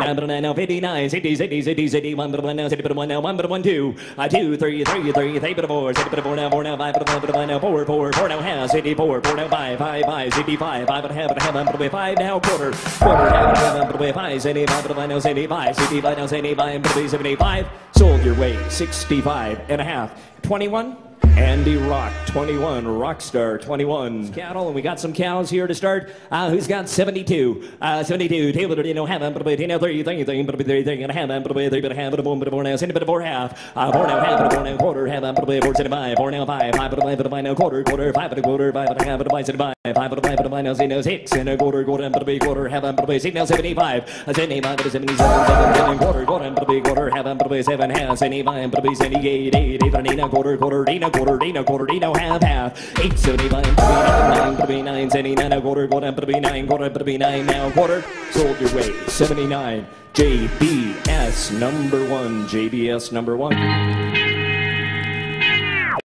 but nine, now 59, 60, 60, 60, 60, one, but one, now 60, but one, now one, but one, two, uh, two, three, three, three, three, but four, 60, but four, now four, now five, but one, but one, now four, four, four, now half, 64, four, now five, five, five, 65, five, but a half, but a half, but a five, now quarter, quarter, half, but a half, but a five, 75, but a now 75, 65, now 75, but a 75, sold your way, 65 and a half, 21, Andy Rock, 21. Rockstar, 21. Cattle, and we got some cows here to start. Uh, who's got 72? Uh, 72. Taylor, you know, have them, but you know, 30, 30, 30, but and a half, but but a half, but a boom, but a four now, send it, but four half. Uh, four now, half, but a four now, quarter, half, but a four, seventy five, four now, five, five, but a five, but five now, quarter, quarter, five, but a quarter, five, but a half, but a five, five, five, but a five, but a five now, no, six, and a quarter, quarter, but a big quarter, half, but a six now, 75. A seventy-five, but a seventy-seven, seven, seven, quarter, quarter, but a big quarter, half, but a seven, half, seventy-five, but a seventy-eight, eight, eight, but a quarter, quarter, eight, quarter, eight, quarter, eight, half, half. 875, to be nine, to be nine, 79, a quarter, quarter, be nine, quarter, nine, now quarter. Sold your way, 79. JBS number one, JBS number one.